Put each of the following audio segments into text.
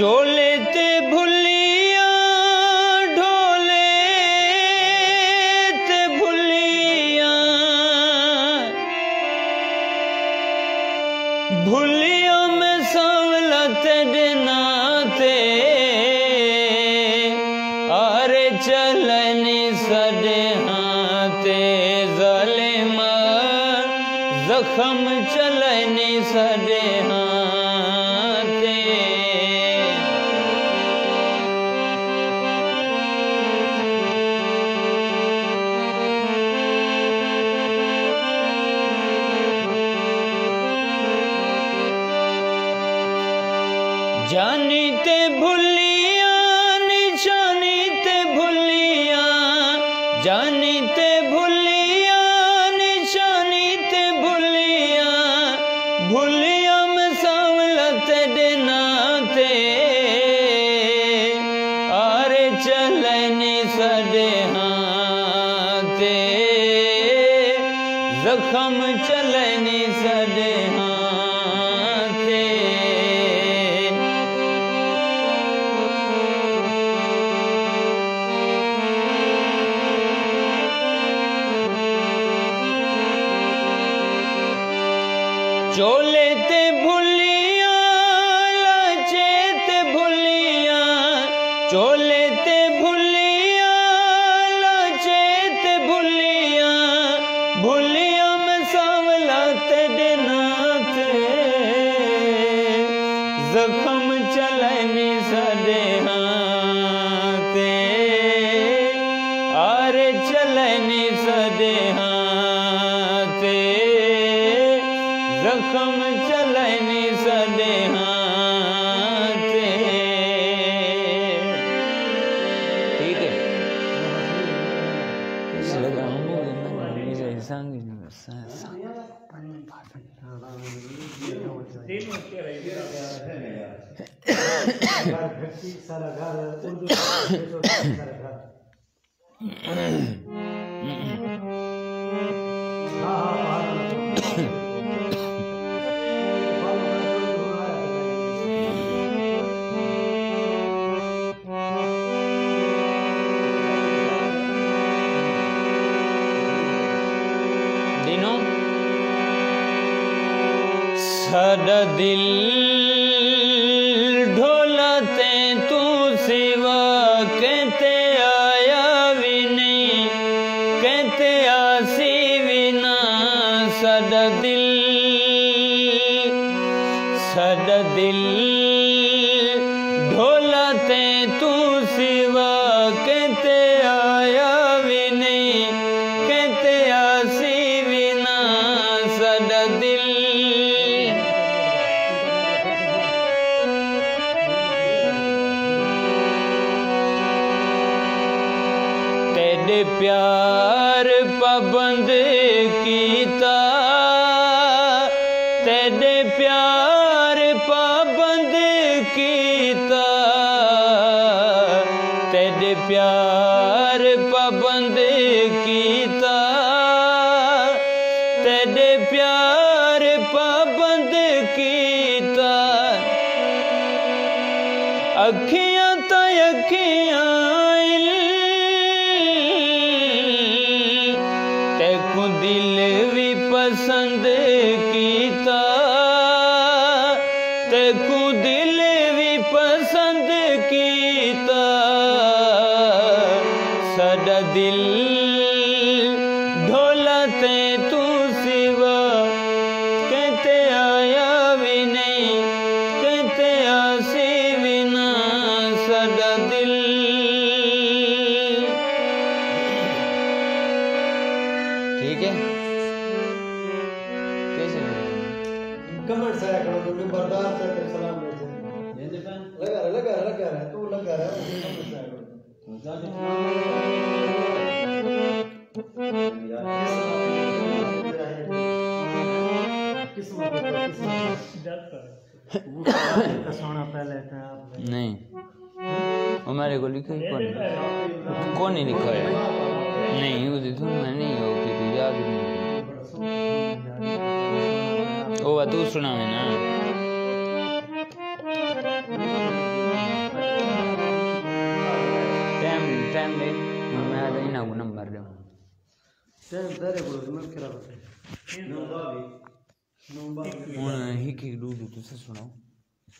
চলেতে ভুল साडा दिल दिल भी पसंद ਹੁਣ ਇੱਕ ਇੱਕ ਦੂ ਦੂ ਤੁਸੀਂ ਸੁਣਾਓ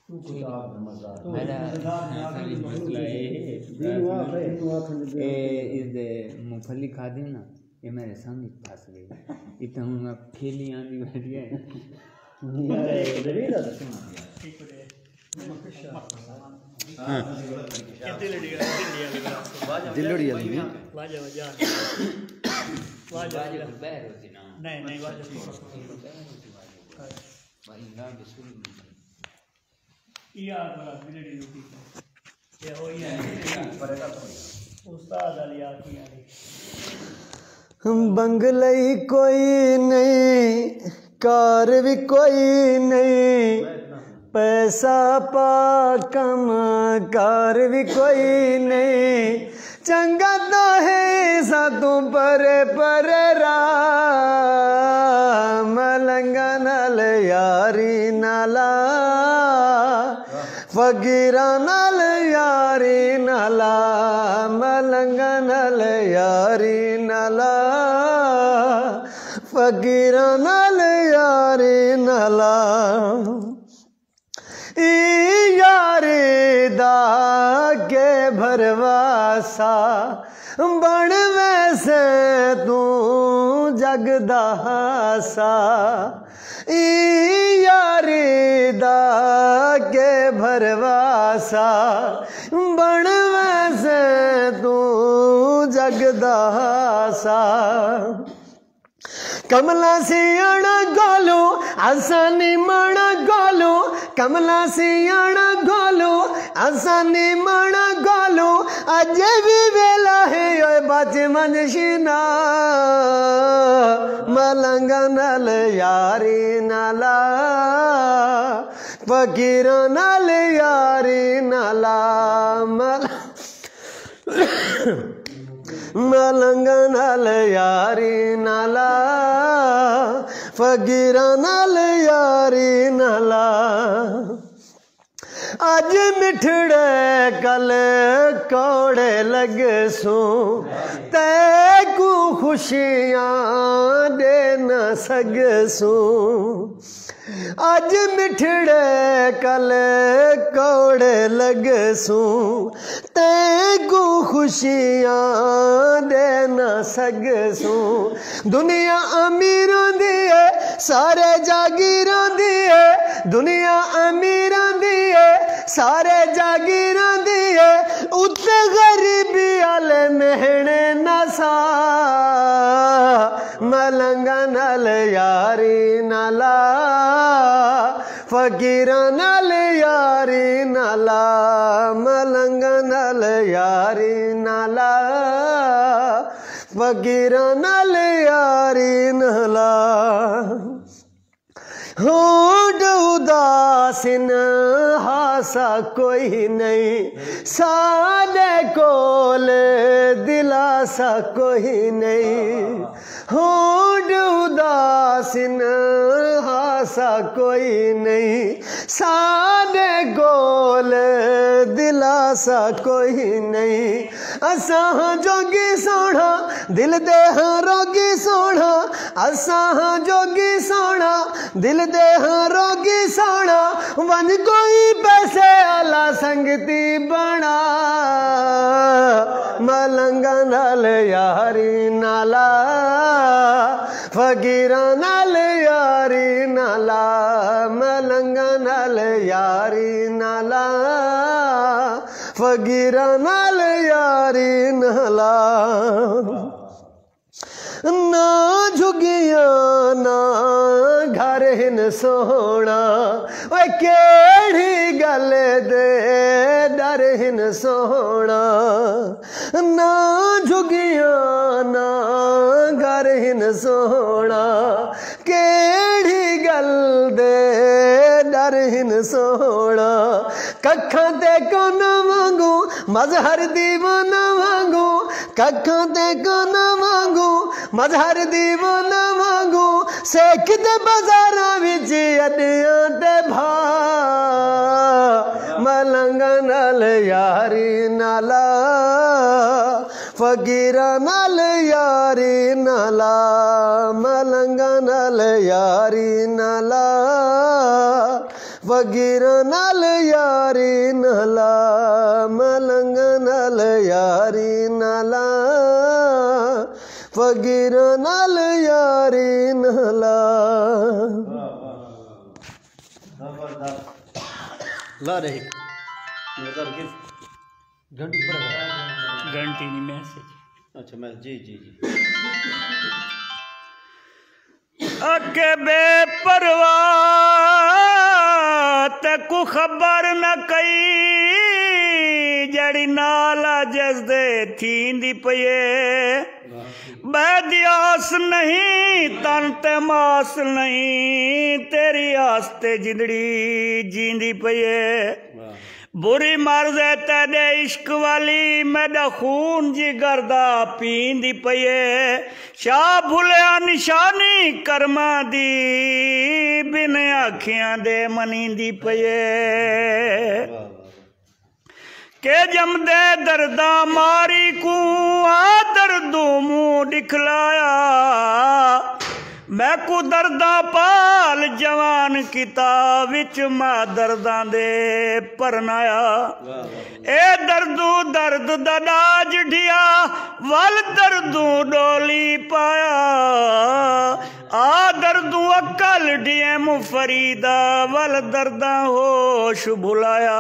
ਤੂੰ ਕਿਤਾਬ ਦਾ ਮਜ਼ਾ मेरा असल मसला ये है दिनु आ भाई दिनु आ खंड ये इस मूंगफली खा दी ना ये मेरे संग ही फंस गई इतना हूँ मैं खेली आंधी बैठी है यार एक दरी दा सुना दिलड़ी वाली भी वाजा वाजा वाजा बैर होती ना नहीं नहीं वाजा ये हो। ही। है उस्ताद अली बंगले कोई नहीं कार भी कोई नहीं पैसा पा कम कार भी कोई नहीं चंगा तो है सातों परे परे राम, लंगा नल यारी नाला, फकीरा नल यारी नाला मलंग नल यारी नाला, फकीरा नल यारी नाला। यारी दा के तू जगदा सा यारी के भरवासा बण वैसे तू जगदा सा। कमला सियाण गोलू आसानी मण गोलू कमला ಕಮಲಾಸಿ ಅಣಗೋಲು ಅಸನಿ ಮಣಗೋಲು ಕಮಲಾಸಿ ಅಣಗೋಲು ಅಸನಿ ಮಣಗೋಲು ಅಜವಿ ವೇಲ ಹೇ ಬಾಚೆ ಮನಶಿನ ಮಲಂಗನಲ ಯಾರಿ ನಲ ಪಕೀರನಲ ಯಾರಿ ನಲ. ಮಲ ਮਲੰਗ ਨਾਲ ਯਾਰੀ ਨਾਲਾ ਫਕੀਰਾਂ ਨਾਲ ਯਾਰੀ ਨਾਲਾ ਅੱਜ ਮਿਠੜੇ ਕਲ ਕੋੜੇ ਲੱਗ ਸੂ ਤੈ ਕੂ ਖੁਸ਼ੀਆਂ ਦੇ ਨਾ ਸਗ ਸੂ ਅੱਜ ਮਿਠੜੇ ਕਲ ਕੋੜੇ ਲੱਗ ਸੂ ਤੈ ਕੂ ਖੁਸ਼ੀਆਂ ਦੇ ਨਾ ਸਗ ਸੂ ਦੁਨੀਆ ਅਮੀਰਾਂ ਦੀ ਏ ਸਾਰੇ ਜਾਗੀਰਾਂ ਦੀ ਏ ਦੁਨੀਆ ਅਮੀਰਾਂ ਦੀ ਏ ਸਾਰੇ ਜਾਗੀਰਾਂ ਦੀ ਏ ਉੱਤੇ ਗਰੀਬੀ ਵਾਲੇ ਮਹਿਣੇ ਨਸਾ ਮਲੰਗਾ ਨਾਲ ਯਾਰੀ ਨਾਲਾ फकीर नल यारी नाला मलंग नल यारी नाला फकीर नल यारी नाला हो उदासीन हासा कोई नहीं। सादे कोल दिलासा कोई नहीं। होड उदासीन हासा कोई नहीं। सादे गोल दिलासा कोई नहीं। असा जोगी सोना दिल दे हाँ रोगी सोना असा जोगी सोना दिल दे हाँ रोगी सोना वन कोई पैसे आला संगती बना। मलंगा नाल यारी नाला, फकीरा नाल यारी नाला, मलंगा नाल यारी नाला, फकीरा नाल यारी नाला। ना झुगिया, ना घर हिन सोना ਓਏ ਕਿਹੜੀ ਗੱਲ ਦੇ ਡਰ ਹਿਨ ਸੋਹਣਾ ਨਾ ਜੁਗਿਆ, ਨਾ ਗਰ ਹਿਨ ਸੋਹਣਾ ਕਿਹੜੀ ਗੱਲ ਦੇ ਡਰ ਹਿਨ ਸੋਹਣਾ ਕੱਖਾਂ ਤੇ ਕੋਨ ਵਾਂਗੂ, ਮਜ਼ਹਰ ਦੀਵਾਨਾ ਵਾਂਗੂ, ਕੱਖਾਂ ਤੇ ਕੋਨ ਵਾਂਗੂ वांगू मजहर दीवाना वांगू सेकदे बाजारां विच अड्डियां ते भा मलंग नाल यारी नाला फकीरा नाल यारी नाला ਮਲੰਗਾ ਨਾਲ ਯਾਰੀ ਨਾ ਲਾ ਫਕੀਰ ਨਾਲ ਯਾਰੀ ਨਾ ਲਾ ਮਲੰਗਾ ਨਾਲ ਯਾਰੀ ਨਾ ਲਾ ਫਕੀਰ ਨਾਲ ਯਾਰੀ ਨਾ ਲਾ ला रहे नजर के घंटी पर घंटी नहीं मैसेज अच्छा मैं जी जी जी अके बेपरवाह ते को खबर न कई जड़ी नाला जसदे थींदी पये बैदियास नहीं तन ते मास नहीं तेरी आस्ते जिंदड़ी जींदी पये। बुरी मर्ज है तेरे इश्क वाली मेरा खून जिगर दा पींदी पये। शाह भुलिया निशानी कर्मा दी बिन आखियाँ दे मनींदी पये। के जमदे दर्दा मारी को आ दर्दू मुंह दिखलाया मैं को दर्दा पाल जवान किताब विच मा दर्दां दे परनाया ए दर्दू दर्द दा डाज ढिया वल दर्दू डोली पाया ਆ ਦਰਦੂ ਅਕਲ ਡੀਐਮ ਫਰੀਦਾ ਵਲ ਦਰਦਾ ਹੋਸ਼ ਭੁਲਾਇਆ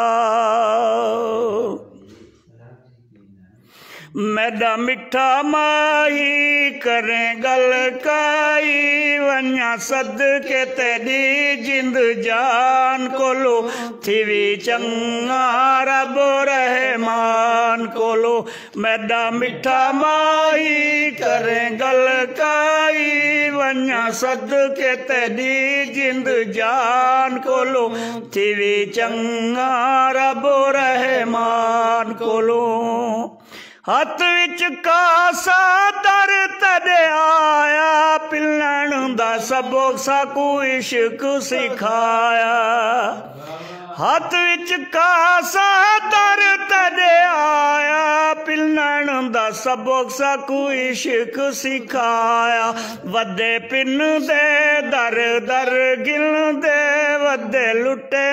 मैडा मिठा माही करें गल काई वञा सद के तेरी जिंद जान कोलो। थिवी चंगा रब रहमान कोलो। मैदा मिठा माही करें गल काई वञा सद के तेरी जिंद जान कोलो। थिवी चंगा रब रहमान कोलो। ਹੱਥ ਵਿੱਚ ਕਾਸਾ ਦਰ ਤਦੇ ਆਇਆ ਪਿਲਣ ਦਾ ਸਬਕ ਸਾਕੂ ਇਸ਼ਕ ਸਿਖਾਇਆ। ਹੱਥ ਵਿੱਚ ਕਾਸਾ ਦਰ ਤਰਿਆ ਪਿਲਣ ਦਾ ਸਬਕ ਸਕੂ ਇਸ਼ਕ ਸਿਖਾਇਆ। ਵੱਡੇ ਪਿੰਨ ਦੇ ਦਰ ਦਰ ਗਿਲਦੇ ਵੱਡੇ ਲੁੱਟੇ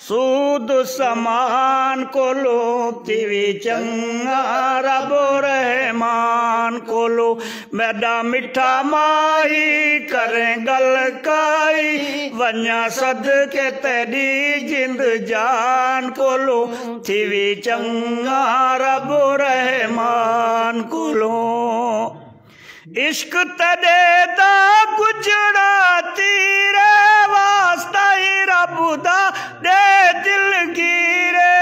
ਸੂਦ ਸਮਾਨ ਕੋਲੋ ਤਿਵੀ ਚੰਗਾ ਰਬ ਰਹਿਮਾਨ ਕੋਲੋ। ਮੈਡਾ ਮਿੱਠਾ ਮਾਈ ਕਰੇ ਗਲ ਕਾਈ ਵੰਨਾ ਸਦਕੇ ਤੇਰੀ ਜਿੰਦ जिंद जान कोलो थिवी चंगा रब रहमान कोलो। इश्क तदे दा गुजड़ा तीरे वास्ता ही रब दा दे दिल गिरे।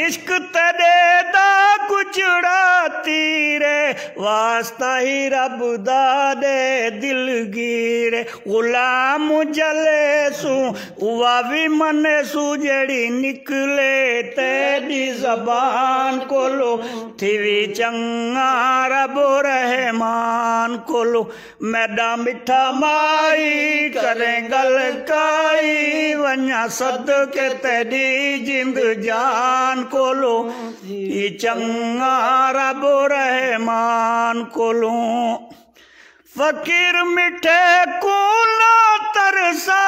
इश्क तदे दा गुजड़ा तीरे वास्ता ही रब दा दे दिल गिरे। गुलाम जले सू उवा भी मने सू जड़ी निकले तेरी जबान कोलो। थिवी चंगा रब रहमान कोलो। मैडा मिठा माई, करें गल काई, वन्या सद के तेरी जिंद जान कोलो। चंगा रब रहमान कोलो। फकीर मिठे कोला तरसा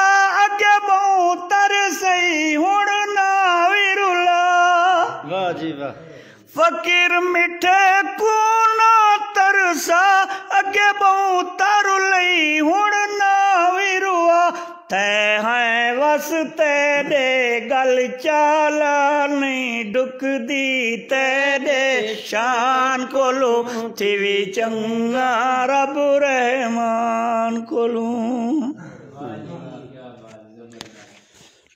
अगे बहु तरसई हुण ना विरुला। वाह जी वाह। फकीर मिठे कोना तरसा अगे बहु तर लई हुण ना विरुआ। ਤੇ ਹੈ ਵਸ ਦੇ ਗਲ ਚਾਲਾ ਨਹੀਂ ਡੁਕਦੀ ਤੇਰੇ ਸ਼ਾਨ ਕੋਲੋਂ ਥਿਵੀ ਚੰਗਾ ਰੱਬ ਰਹਿਮਾਨ ਕੋਲੋਂ।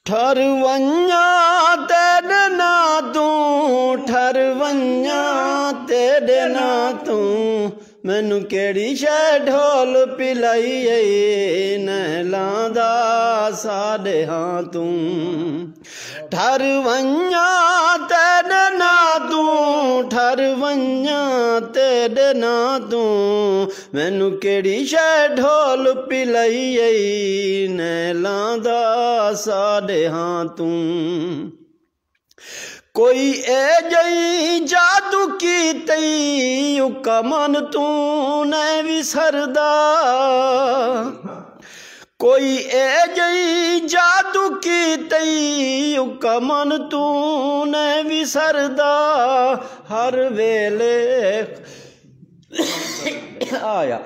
ਠਰਵੰਨਾ ਤੇਰੇ ਨਾ ਤੂੰ ਠਰਵੰਨਾ ਤੇਰੇ ਨਾ ਤੂੰ। ਮੈਨੂੰ ਕਿਹੜੀ ਸ਼ੈ ਢੋਲ ਪਿਲਾਈ ਏ? ਨਹਿਲਾਂ ਦਾ ਸਾਡੇ ਹਾਂ ਤੂੰ। ਠਰਵਈਆਂ ਤੇਰੇ ਨਾ ਤੂੰ, ਠਰਵਈਆਂ ਤੇਰੇ ਨਾ ਤੂੰ। ਮੈਨੂੰ ਕਿਹੜੀ ਸ਼ੈ ਢੋਲ ਪਿਲਾਈ ਏ? ਨਹਿਲਾਂ ਦਾ ਸਾਡੇ ਹਾਂ ਤੂੰ। कोई ए जई जादू की तई मन तू न विसरदा। कोई ए जई जादू की तई मन तू न विसरदा। हर वेले आया।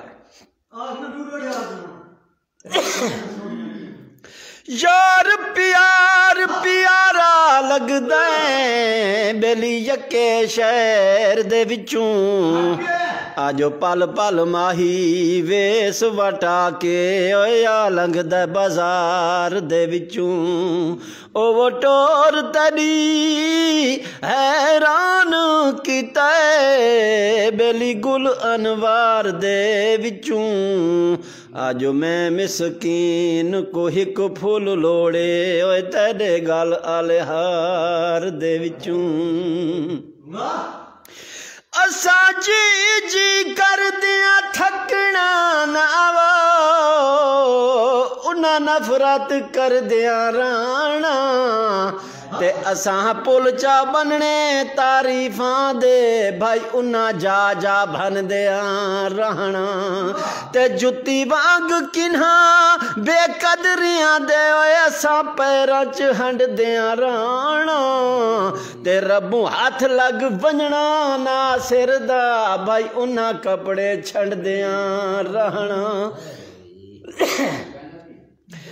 ਯਾਰ ਪਿਆਰ ਪਿਆਰਾ ਲੱਗਦਾ ਏ ਬੇਲੀ ਯੱਕੇ ਸ਼ਹਿਰ ਦੇ ਵਿੱਚੋਂ। ਆਜੋ ਪਲ ਪਲ ਮਾਹੀ ਵੇਸ ਵਟਾ ਕੇ ਓਏ ਆ ਲੰਘਦਾ ਬਾਜ਼ਾਰ ਦੇ ਵਿੱਚੋਂ। ਉਹ ਟੋਰ ਤੜੀ ਹੈਰਾਨ ਕੀਤਾ ਏ ਬੇਲੀ ਗੁਲ ਅਨਵਾਰ ਦੇ ਵਿੱਚੋਂ। ਆਜੋ ਮੈਂ ਮਿਸਕੀਨ ਕੋ ਇੱਕ ਫੁੱਲ ਲੋੜੇ, ਓਏ ਤੇਰੇ ਗਲ ਅਲਹਾਰ ਦੇ ਵਿੱਚੋਂ। ਅਸਾਂ ਜੀ ਜੀ ਕਰਦਿਆਂ ਥੱਕਣਾ ਨਾ ਵਾ ਉਹਨਾਂ ਨਫ਼ਰਤ ਕਰਦਿਆਂ ਰਾਣਾ। ਤੇ ਅਸਾਂ ਪੁੱਲ ਚਾ ਬਣਨੇ ਤਾਰੀਫਾਂ ਦੇ ਭਾਈ ਉਹਨਾਂ ਜਾ ਜਾ ਭਨਦਿਆਂ ਰਹਿਣਾ ਤੇ ਜੁੱਤੀ ਵਾਂਗ ਕਿਨਹਾ ਬੇਕਦਰੀਆਂ ਦੇ ਓਏ ਅਸਾਂ ਪੈਰਾਂ 'ਚ ਹੰਡਦਿਆਂ ਰਹਿਣਾ ਤੇ ਰੱਬੂ ਹੱਥ ਲੱਗ ਵੰਜਣਾ ਨਾ ਸਿਰ ਦਾ ਭਾਈ ਉਹਨਾਂ ਕੱਪੜੇ ਛੰਡਦਿਆਂ ਰਹਿਣਾ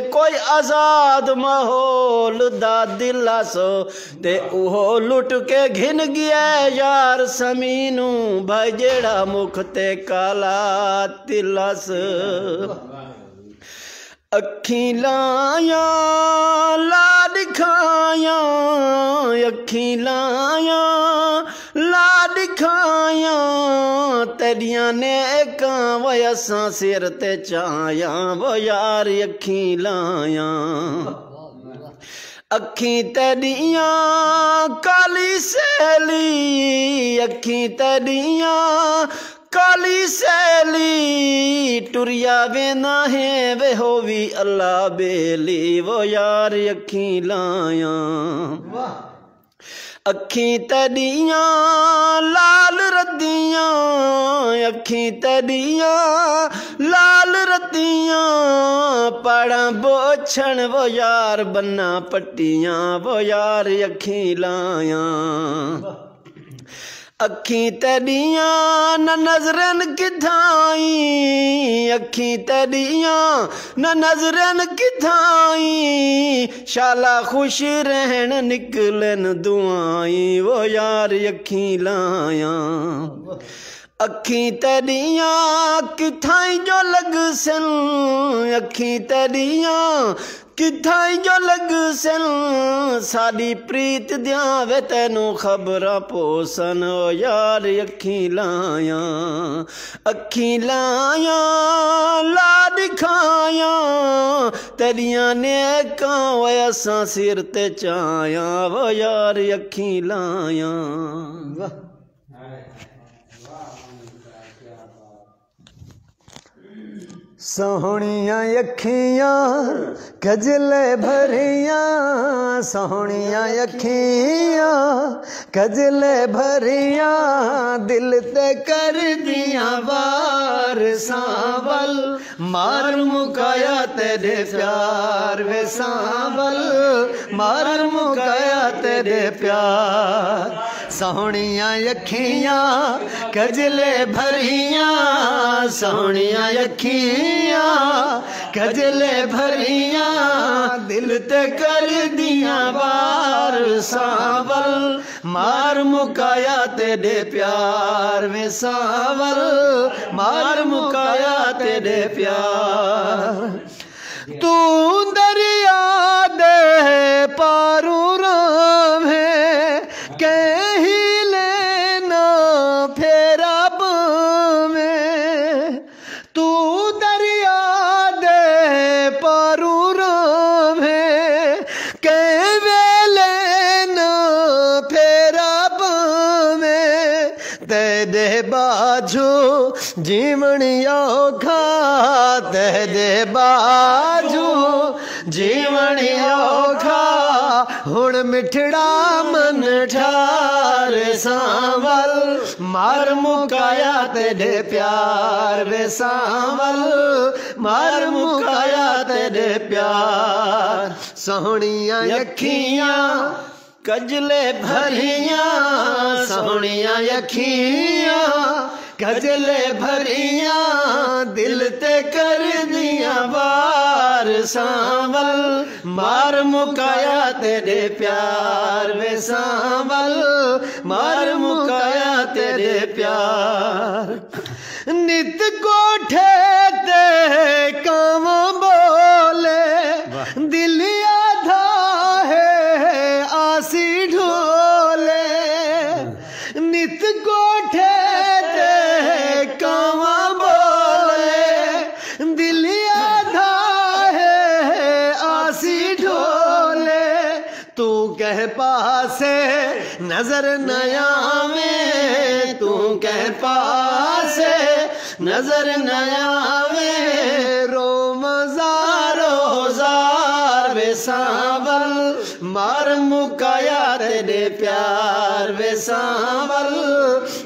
ਕੋਈ ਆਜ਼ਾਦ ਮਾਹੌਲ ਦਾ ਦਿਲਾਸੋ ਤੇ ਉਹ ਲੁੱਟ ਕੇ ਘਿਨ ਗਿਆ ਯਾਰ ਸਮੀ ਨੂੰ। ਭਾਈ ਜਿਹੜਾ ਮੁਖ ਤੇ ਕਾਲਾ ਤਿਲਸ। अखी लाया ला खाया अखी लाया ला दिखाया, तेरिया ने वया असा सिर ते चाया, वो यार अखी लाया अखी तेरिया, काली सैली, अखी तेरिया ਕਾਲੀ ਸੈਲੀ ਟੁਰਿਆ ਵੇਨਾ ਹੈ ਵੇ ਹੋਵੀ ਅੱਲਾ ਬੇਲੀ ਵੋ ਯਾਰ ਅੱਖੀ ਲਾਇਆ। ਅੱਖੀ ਤੇਰੀਆਂ ਲਾਲ ਰੱਦੀਆਂ, ਅੱਖੀਂ ਤੇਰੀਆਂ ਲਾਲ ਰੱਦੀਆਂ, ਪੜਾਂ ਬੋਛਣ ਵੋ ਯਾਰ ਬੰਨਾ ਪੱਟੀਆਂ, ਵੋ ਯਾਰ ਅੱਖੀ ਲਾਇਆ। अखी तेरिया न नजरन किथाई? अखी तेरिया न नजरन किथाई? शाला खुश रहन निकलन दुआई, वो यार अखी लाया। अखी तेरिया किथाई जो लग सन? अखी तेरिया ਕਿਥਾਈ ਜੋ ਲਗ ਸਨ? ਸਾਡੀ ਪ੍ਰੀਤ ਦਿਆਂ ਵੇ ਤੈਨੂੰ ਖਬਰਾਂ ਪੋਸਨ ਓ ਯਾਰ ਅੱਖੀ ਲਾਇਆ ਅੱਖੀ ਲਾਇਆ ਲਾ ਦਿਖਾਇਆ ਤੇਰੀਆਂ ਨੇਕਾਂ ਓਏ ਅਸਾਂ ਸਿਰ ਤੇ ਚਾਇਆ। ਓ ਯਾਰ ਅੱਖੀ ਲਾਇਆ। ਸੋਹਣੀਆਂ ਅੱਖੀਆਂ ਕਜਲੇ ਭਰੀਆਂ ਸੋਹਣੀਆਂ ਅੱਖੀਆਂ ਕਜਲੇ ਭਰੀਆਂ ਦਿਲ ਤੇ ਕਰਦੀਆਂ ਵਾਰ ਸਾਵਲ ਮਾਰ ਮੁਕਾਇਆ ਤੇਰੇ ਪਿਆਰ ਵੇ ਸਾਵਲ ਮਾਰ ਮੁਕਾਇਆ ਤੇਰੇ ਪਿਆਰ ਸੋਹਣੀਆਂ ਅੱਖੀਆਂ ਕਜਲੇ ਭਰੀਆਂ ਸੋਹਣੀਆਂ ਅੱਖੀਆਂ ਕਜਲੇ ਭਰੀਆਂ ਦਿਲ ਤੇ ਕਰਦੀਆਂ ਵਾਰ ਸਾਵਲ ਮਾਰ ਮੁਕਾਇਆ ਤੇਰੇ ਪਿਆਰ ਵੇ ਸਾਵਲ ਮਾਰ ਮੁਕਾਇਆ ਤੇਰੇ ਪਿਆਰ ਤੂੰ ਦਰਿਆ ਦੇ मिठड़ा मन ठार सावल, मार मुकाया तेरे प्यार वे सावल, मार मुकाया तेरे प्यार। सोनिया अखिया कजले भरिया सोनिया अखिया कजले भरिया, दिल ते कर दिया बात प्यार सावल मार मुकाया तेरे प्यार वे सावल मार मुकाया तेरे प्यार। नित कोठे नज़र नया तू कह पास। नज़र नया में रो मजारोजार वे सावल। मार मुकाया तेरे प्यार वे सावल।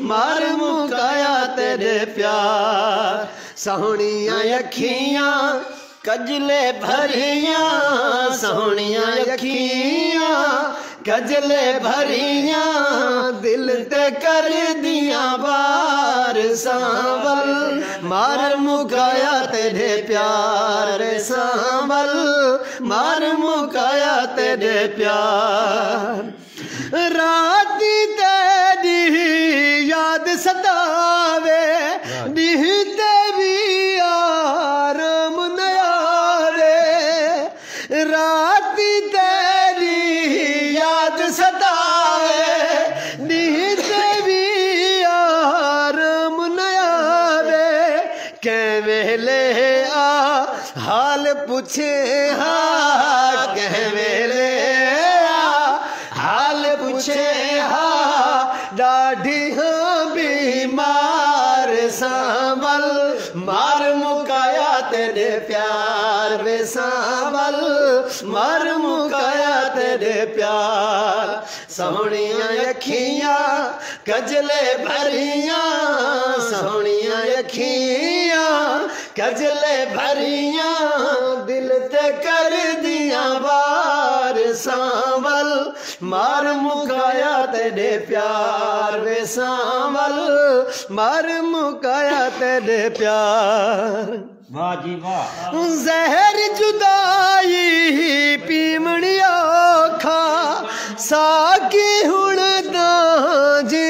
मार मुकाया तेरे प्यार। सोहनिया अखियाँ, कजले भरिया। सोनिया अखियाँ कजले भरिया, दिल ते कर दिया बार सांवल। मार मुकाया तेरे प्यार सांवल। मार मुकाया तेरे प्यार। राती मार मुकाया तेरे प्यार। सोहणियाँ अखियाँ कजले भरियाँ। सोहणियाँ अखियाँ कजले भरियाँ। दिल ते कर दिया बार सांवल। मार मुकाया तेरे प्यार वे सांवल। मार मुकाया तेरे प्यार। जहर जुदाई पीमणिया खा साकी हुण दाजी।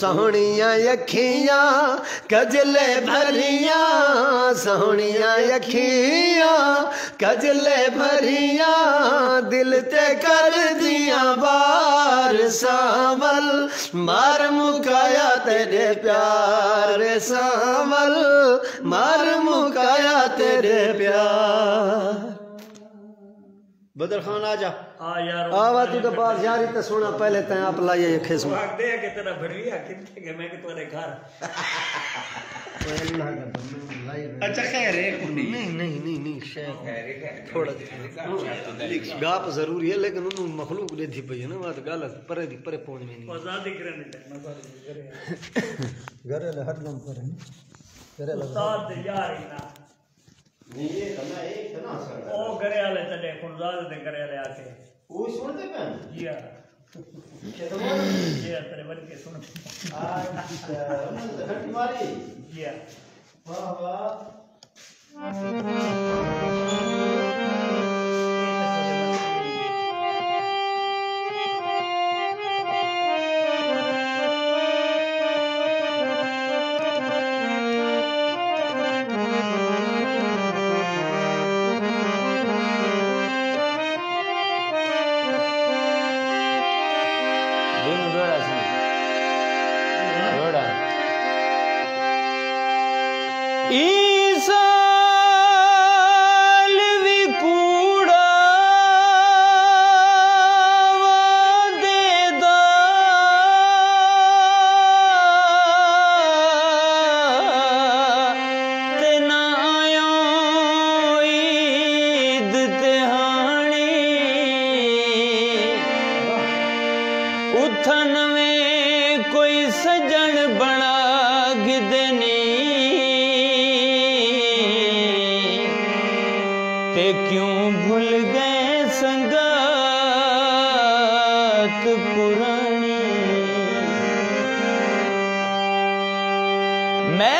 सोनिया अखियाँ कजले भरिया सोनिया अखियाँ कजले भरिया दिल ते कर दिया बार सावल मार मुकाया तेरे प्यार सावल मार मुकाया तेरे प्यार बदर खान आ जा आवा तू तो बात यार इतना सोना पहले तय आप लाइए ये खेसू। भाग दे के तेरा भरिया कितने के मैं के तुम्हारे घर? अच्छा खैर है नहीं नहीं नहीं नहीं शायद थोड़ा गाप ज़रूरी है लेकिन उन्होंने मखलूक दे थी पई है ना बात गलत परे दी परे पहुँच में नहीं। आज़ादी करने दे मसाले करे घर ले हर दम पर है उस्ताद दे यार इना ये करना एक ना सर ओ करे वाले तड़े खुदाद दे करे वाले आके। Who is one of them? Yeah. yeah, everybody gets one of them. And uh, Yeah. Baba.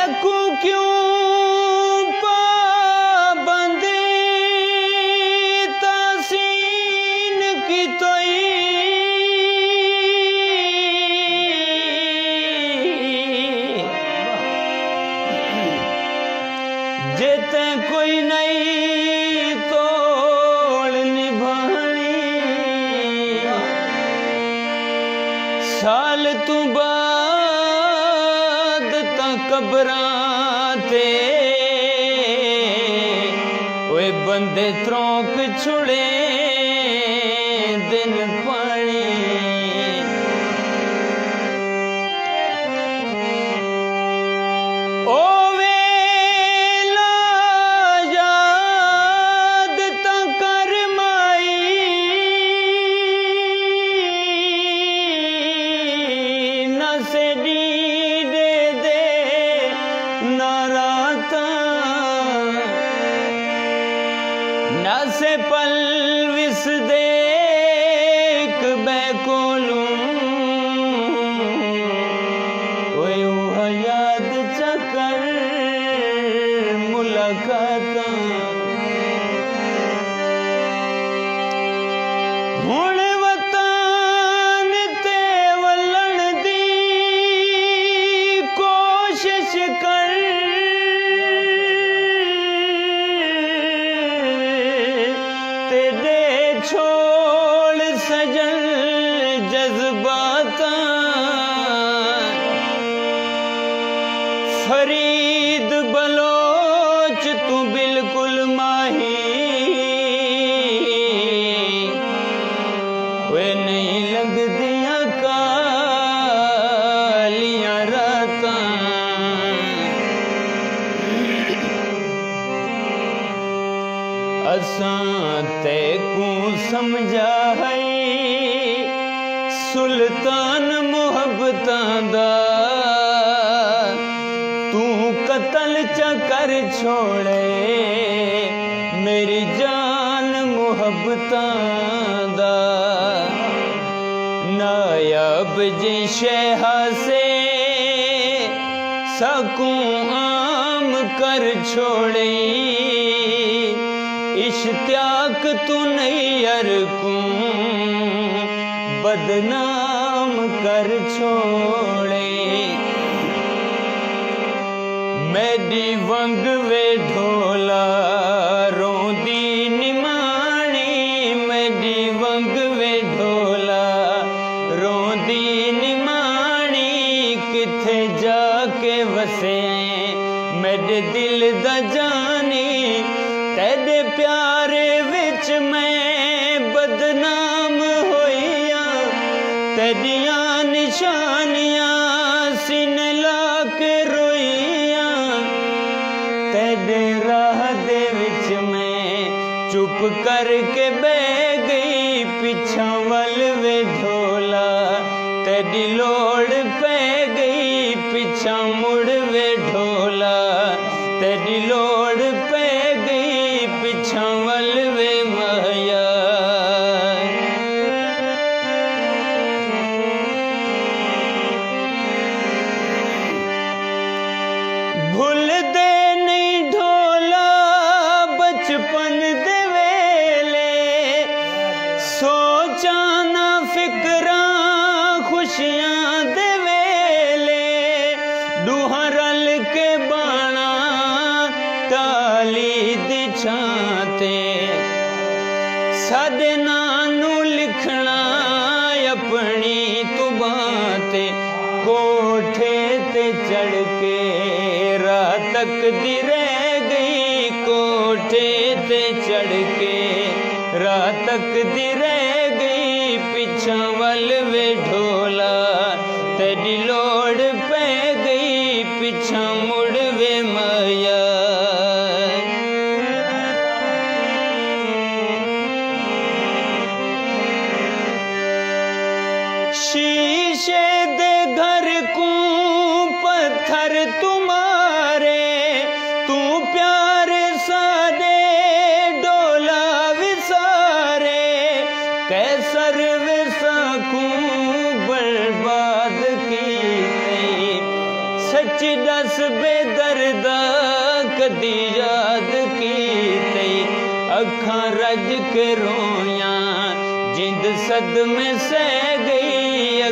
मैं को क्यों बदनाम कर छोड़े। मैं दिवंग वे ढोला रोंदी ਰਲ ਕੇ ਬਾਣਾ ਤਾਲੀ ਦੀ ਛਾਂ ਤੇ। ਸਦਨਾ ਨੂੰ ਲਿਖਣਾ ਆਪਣੀ ਤੁਬਾਂ ਤੇ। ਕੋਠੇ ਤੇ ਚੜ ਕੇ ਰਾਤਕ ਦੀ ਰਹਿ ਗਈ। ਕੋਠੇ ਤੇ ਚੜ ਕੇ ਰਾਤਕ ਦੀ ਰਹਿ में सई अ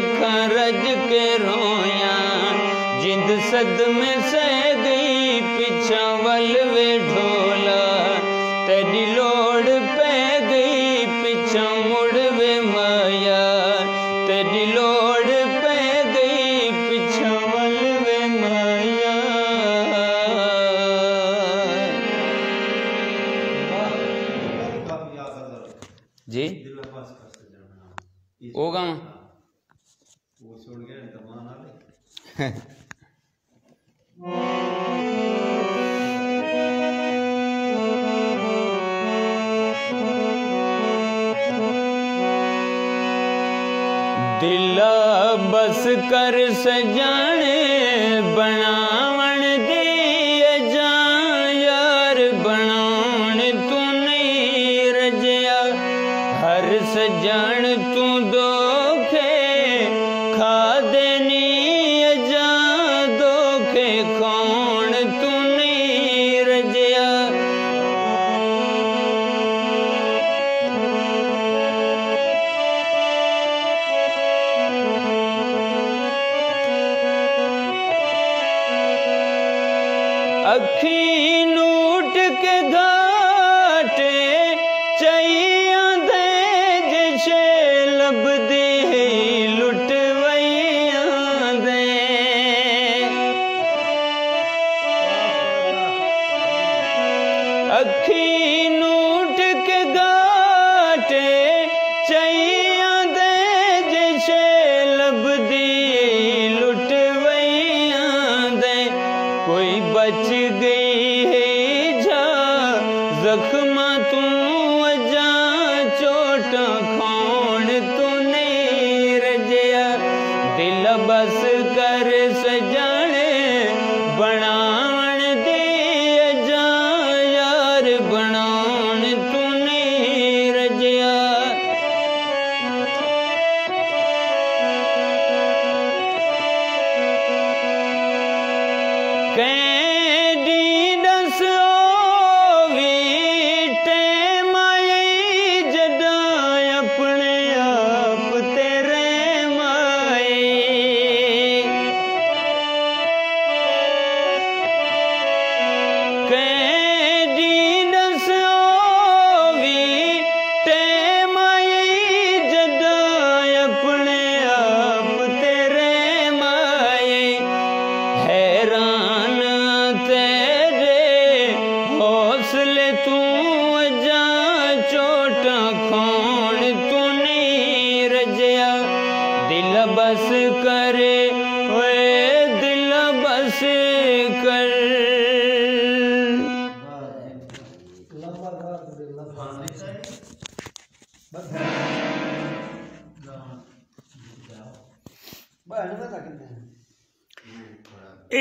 रज कोया जिद सद में स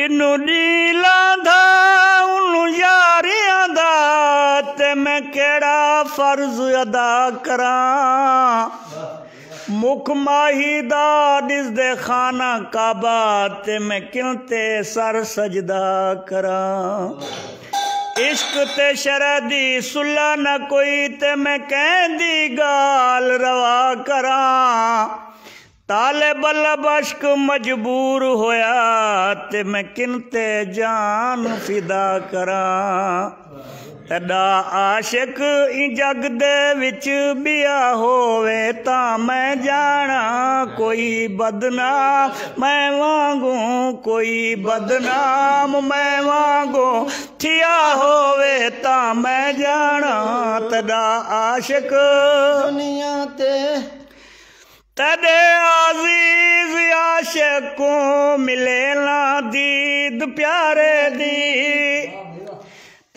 तेनू डील यार मैं केड़ा फ़र्ज़ अदा करा मुख माही दिसद खाना काबा ते मैं किलते सर सजदा करा इश्क ते शरह सुला न कोई ते मैं कह दी गाल रवा करा ਤਾਲੇ ਬੱਲ ਬਸ਼ਕ ਮਜਬੂਰ ਹੋਇਆ ਤੇ ਮੈਂ ਕਿੰਤੇ ਜਾਨ ਫਿਦਾ ਕਰਾਂ। ਤੇਰਾ ਆਸ਼ਿਕ ਇ ਜਗ ਦੇ ਵਿੱਚ ਬਿਆ ਹੋਵੇ ਤਾਂ ਮੈਂ ਜਾਣਾ ਕੋਈ ਬਦਨਾਮ ਮੈਂ ਵਾਂਗੂ ਕੋਈ ਬਦਨਾਮ, ਮੈਂ ਵਾਂਗੂ ਥਿਆ ਹੋਵੇ ਤਾਂ ਮੈਂ ਜਾਣਾ। ਤਦਾ ਆਸ਼ਿਕ ਦੁਨੀਆ ਤੇ तदे आजीज आशकों मिले ना दीद प्यारे दी।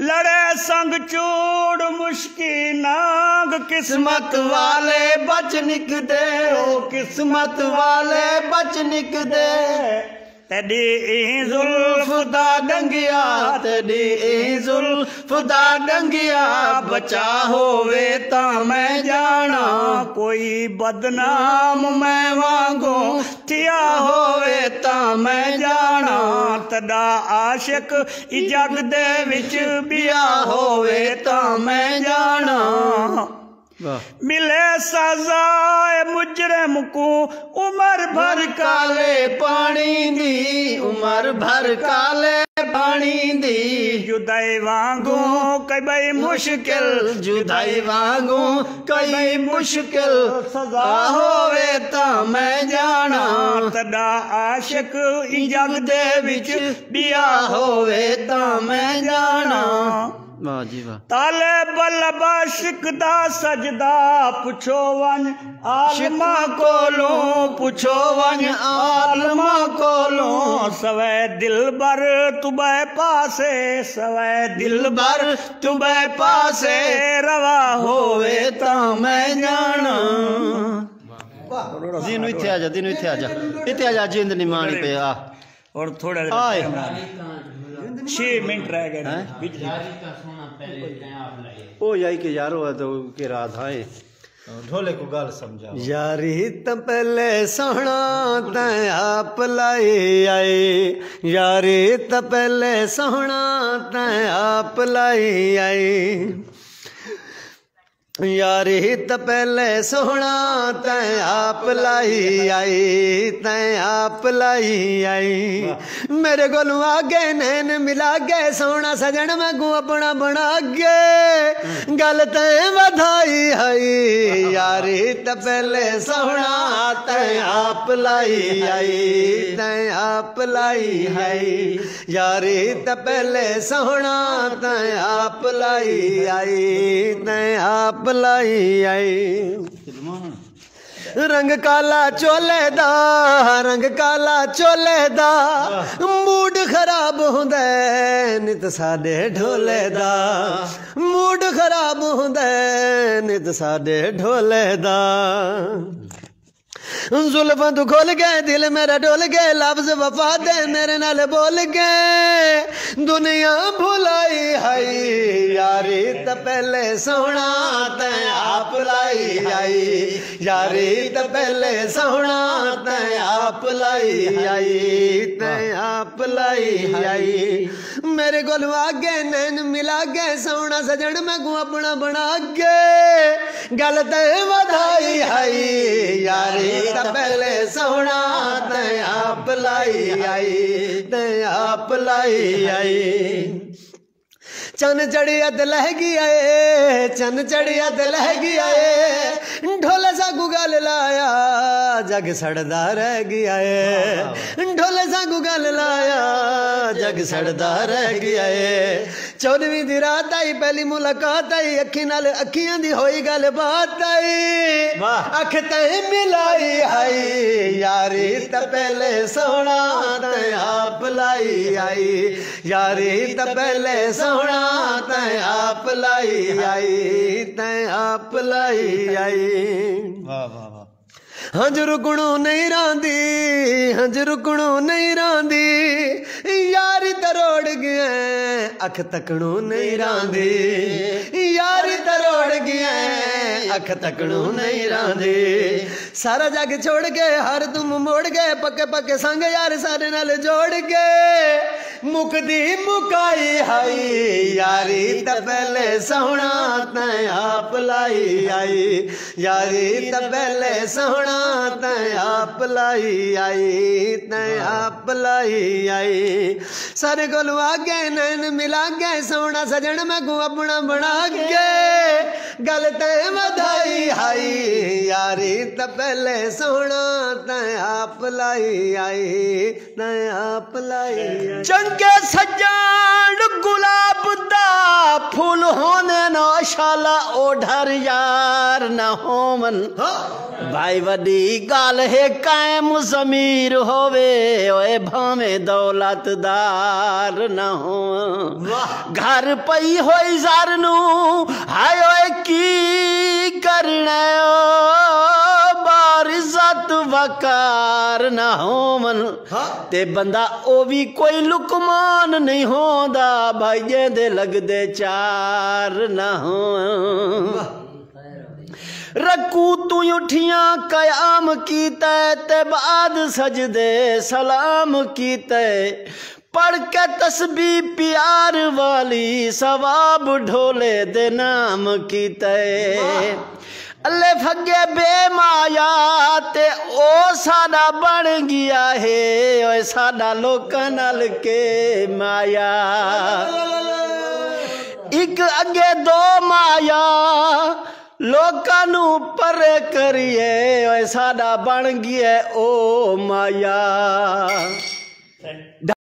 लड़े संग चूड़ मुश्की नाग किस्मत वाले बच निक दे किस्मत वाले बच निक दे ਨਿਕਦੇ ਤੇਡੀ ਇਹ ਜ਼ੁਲਫ ਦਾ ਡੰਗਿਆ ਤੇਡੀ ਇਹ ਜ਼ੁਲਫ ਦਾ ਡੰਗਿਆ ਬਚਾ ਹੋਵੇ ਤਾਂ ਮੈਂ ਜਾਣਾ ਕੋਈ ਬਦਨਾਮ ਮੈਂ ਵਾਂਗੂ ਥਿਆ ਹੋਵੇ ਤਾਂ ਮੈਂ ਜਾਣਾ ਤਦਾ ਆਸ਼ਿਕ ਈ ਜਗ ਦੇ ਵਿੱਚ ਬਿਆ मिले सज़ा मुजरम को उमर भर काले पानी दी उमर भर काले पानी दी जुदाई वांगू कई मुश्किल जुदाई वांगू कई मुश्किल सज़ा होवे ता मैं जाना तड़ा आशक मैं जाना ताले बलबा शिकदा सजदा पुछो वन आलमा कोलो पुछो वन आलमा कोलो। सवै दिलबर तुबे पासे सवै दिलबर तुबे पासे। रवा होवे ता मैं जाना। जीनू इत आ जा जीनू इत आ जा। इत आ जा जिंद नहीं निमानी पे आ। और थोड़ा आए। मिनट रह गए ओ यही के यार हो तो के राधाएँ। तो ढोले को गाल समझा यारी तो पहले सोना तैं आप लाए आए। यारी तो पहले सोना तैं आप लाए आए। यारी त पहले सोना तैं आप लाई आई, तैं आप लाई आई। मेरे कोलू आगे नैन मिला गए सोना सजन मैं गू अपना बना गे गल तैं वधाई हई यारी त पहले सोना तैं आप लाई आई, तैं आप लाई आई। यारी त पहले सोना तैं आप लाई आई, तैं आप ਬਲਾਈ ਆਏ ਰੰਗ ਕਾਲਾ ਚੋਲੇ ਦਾ, ਰੰਗ ਕਾਲਾ ਚੋਲੇ ਦਾ। ਮੂਡ ਖਰਾਬ ਹੁੰਦਾ ਨਿਤ ਸਾਡੇ ਢੋਲੇ ਦਾ। ਮੂਡ ਖਰਾਬ ਹੁੰਦਾ ਨਿਤ ਸਾਡੇ ਢੋਲੇ ਦਾ। जुल्फां तू खोल गए दिल मेरा डोल गए लफ्ज वफा दे, मेरे नाल बोल गए दुनिया भुलाई हाई, यारी त पहले सोना तै आप लाई आई यारी त पहले सोना तै आप लाई आई तै आप लाई आई मेरे कोल आगे, नैन मिला गए सोना सजन मैं को अपना बना के। गल ते वधाई हाई, यारी त भले सोना पलाई आई दाई आई। चन चढ़िया लह गया आए चन चढ़िया लह गया आए ढोल सा गुगल लाया जग सड़दा रह गया है। ढोले सा गुगल लाया जग सड़दा रह गया है। चौदहवीं दी रात आई पहली मुलाकात आई अखी नाल अखियाँ दी होई गल बात आई अख ते मिलाई आई यारी त पहले सोना ते आप लाई आई। यारी त पहले सोना ਤੈ ਆਪ ਲਈ ਆਈ ਤੈਂ ਆਪ ਲਈ ਆਈ। ਵਾਹ ਵਾਹ ਵਾਹ। ਹੰਝ ਰੁਕਣੋਂ ਨਹੀਂ ਰਾਂਦੀ ਹੰਝ ਰੁਕਣੋਂ ਨਹੀਂ ਰਾਂਦੀ। ਯਾਰ ਤਰੋੜ ਗਿਆ ਅੱਖ ਤੱਕਣੋਂ ਨਹੀਂ ਰਾਂਦੀ। ਯਾਰ ਤਰੋੜ ਗਿਆ ਅੱਖ ਤੱਕਣੋਂ ਨਹੀਂ ਰਾਂਦੀ। ਸਾਰਾ ਜੱਗ ਛੋੜ ਕੇ ਹਰ ਤੁਮ ਮੋੜ ਗਏ ਪੱਕੇ ਪੱਕੇ ਸੰਗ ਯਾਰ ਸਾਰੇ ਨਾਲ ਜੋੜ ਕੇ ਮੁਕਦੀ ਮੁਕਾਈ ਹਾਈ ਯਾਰੀ ਤਾਂ ਪਹਿਲੇ ਸੋਹਣਾ ਤੈਂ ਆਪ ਲਾਈ ਆਈ ਯਾਰੀ ਤਾਂ ਪਹਿਲੇ ਸੋਹਣਾ ਤੈਂ ਆਪ ਲਾਈ ਆਈ ਤੈਂ ਆਪ ਲਾਈ ਆਈ ਸਾਰੇ ਕੋਲ ਆਗੇ ਨੈਣ ਮਿਲਾ ਕੇ ਸੋਹਣਾ ਸਜਣ ਮੈਂ ਕੋ ਆਪਣਾ ਬਣਾ ਕੇ ਗੱਲ ਤੇ ਵਧਾਈ ਹਾਈ ਯਾਰੀ ਤਾਂ पहले सोना नया पलाई आई नया पलाई चंगे सजान गुलाब दा फूल होने नौशाला ओढ़र यार न होमन हाँ। भाई वडी गल है कायम जमीर होवे ओए भावे दौलतदार न हो घर पई हो जारनू हाय की करना ਵਕਾਰ ਨਾ ਹੋਵਨ ਤੇ ਬੰਦਾ ਉਹ ਵੀ ਕੋਈ ਲੁਕਮਾਨ ਨਹੀਂ ਹੋਂਦਾ ਭਾਈ ਜਿਹਦੇ ਲੱਗਦੇ ਚਾਰ ਨਾ ਹੋਵਨ रकू तू उठियां कयाम कीते ते बाद सजदे सलाम कीते पढ़ के तस्बी प्यार वाली सवाब ढोले दे नाम कीते अल्ले फगे बेमाया ते ओ सा बन गया है साडा लोकां के माया। एक अगे दो माया लोगों पर करिए सा बन गया ओ माया।